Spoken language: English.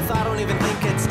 with, I don't even think it's